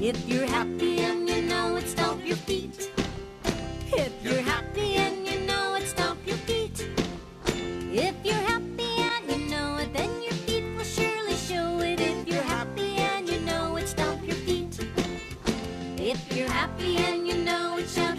If you're happy and you know it, stomp your feet. If you're happy and you know it, stomp your feet. If you're happy and you know it, then your feet will surely show it. If you're happy and you know it, stomp your feet. If you're happy and you know it, shout